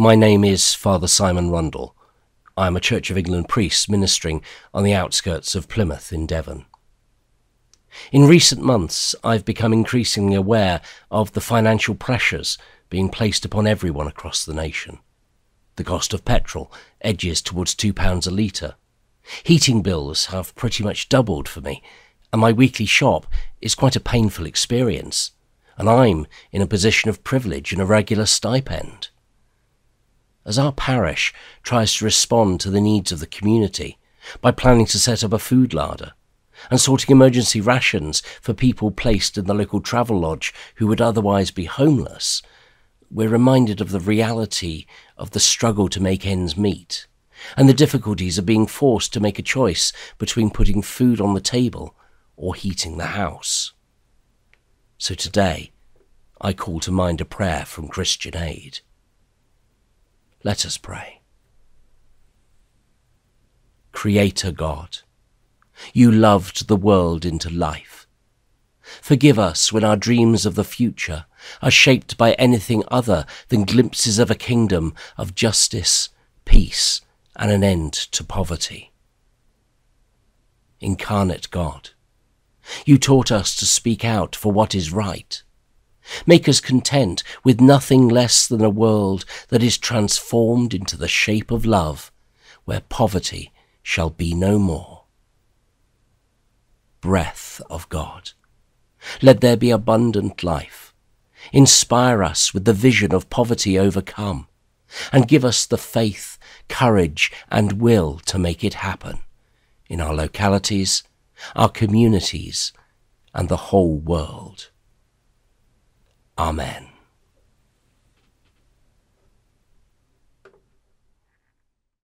My name is Father Simon Rundell. I am a Church of England priest ministering on the outskirts of Plymouth in Devon. In recent months, I've become increasingly aware of the financial pressures being placed upon everyone across the nation. The cost of petrol edges towards £2 a litre. Heating bills have pretty much doubled for me, and my weekly shop is quite a painful experience, and I'm in a position of privilege and a regular stipend as our parish tries to respond to the needs of the community by planning to set up a food larder and sorting emergency rations for people placed in the local travel lodge who would otherwise be homeless, we're reminded of the reality of the struggle to make ends meet and the difficulties of being forced to make a choice between putting food on the table or heating the house. So today, I call to mind a prayer from Christian Aid. Let us pray. Creator God, you loved the world into life. Forgive us when our dreams of the future are shaped by anything other than glimpses of a kingdom of justice, peace, and an end to poverty. Incarnate God, you taught us to speak out for what is right Make us content with nothing less than a world that is transformed into the shape of love, where poverty shall be no more. Breath of God, let there be abundant life. Inspire us with the vision of poverty overcome, and give us the faith, courage, and will to make it happen in our localities, our communities, and the whole world. Amen.